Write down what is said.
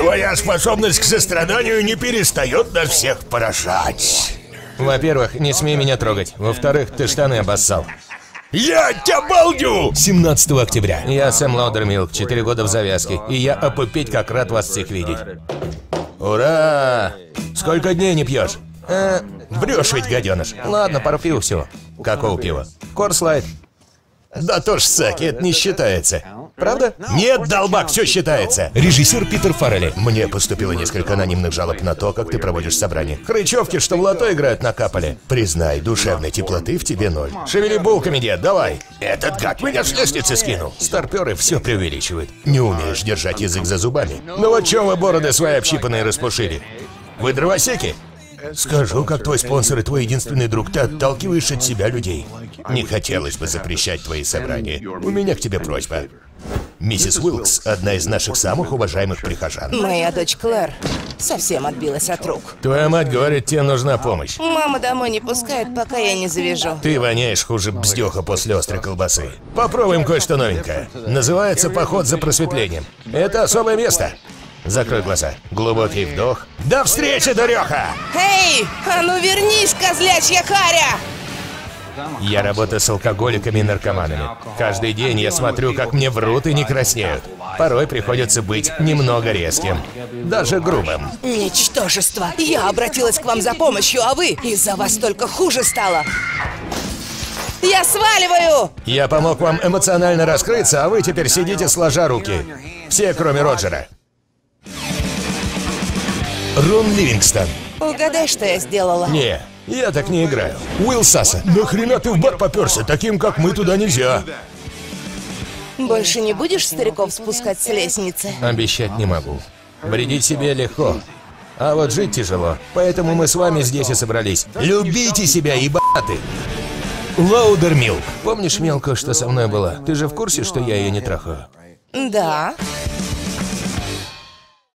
Твоя способность к состраданию не перестает нас всех поражать. Во-первых, не смей меня трогать. Во-вторых, ты штаны обоссал. Я тебя балдю! 17 октября. Я Сэм Лаудермилк, 4 года в завязке. И я опупеть как рад вас всех видеть. Ура! Сколько дней не пьешь? Э, врешь ведь, гаденыш. Ладно, пару пива всего. Какого пива? Корслайт. Да то ж, Саки, это не считается. Правда? Нет, долбак, все считается. Режиссер Питер Фаррелли. Мне поступило несколько анонимных жалоб на то, как ты проводишь собрание. Хрычевки, что в лото играют, накапали. Признай, душевной теплоты в тебе ноль. Шевели булками, дед, давай. Этот гад меня с лестницы скинул. Старперы все преувеличивают. Не умеешь держать язык за зубами. Ну вот чем вы бороды свои общипанные распушили? Вы дровосеки? Скажу, как твой спонсор и твой единственный друг, ты отталкиваешь от себя людей. Не хотелось бы запрещать твои собрания. У меня к тебе просьба. Миссис Уилкс – одна из наших самых уважаемых прихожан. Моя дочь Клэр совсем отбилась от рук. Твоя мать говорит, тебе нужна помощь. Мама домой не пускает, пока я не завяжу. Ты воняешь хуже бздеха после острой колбасы. Попробуем кое-что новенькое. Называется «Поход за просветлением». Это особое место. Закрой глаза. Глубокий вдох. До встречи, дуреха! Эй, а ну вернись, козлячья харя! Я работаю с алкоголиками и наркоманами. Каждый день я смотрю, как мне врут и не краснеют. Порой приходится быть немного резким. Даже грубым. Ничтожество! Я обратилась к вам за помощью, а вы из-за вас только хуже стало. Я сваливаю! Я помог вам эмоционально раскрыться, а вы теперь сидите сложа руки. Все, кроме Роджера. Рон Ливингстон. Угадай, что я сделала. Не, я так не играю. Уилл Сасса. Нахрена ты в бар поперся? Таким, как мы, туда нельзя. Больше не будешь стариков спускать с лестницы? Обещать не могу. Вредить себе легко. А вот жить тяжело. Поэтому мы с вами здесь и собрались. Любите себя, ебаты! Лаудер Милк. Помнишь мелко, что со мной была? Ты же в курсе, что я ее не трахаю? Да.